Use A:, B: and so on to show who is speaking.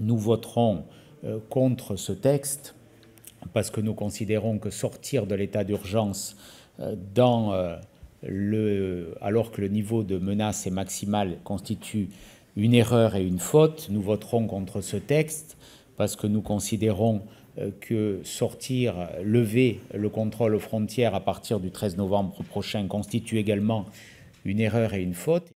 A: nous voterons euh, contre ce texte parce que nous considérons que sortir de l'état d'urgence euh, dans euh, le, alors que le niveau de menace est maximal constitue une erreur et une faute. Nous voterons contre ce texte parce que nous considérons que sortir, lever le contrôle aux frontières à partir du 13 novembre prochain constitue également une erreur et une faute.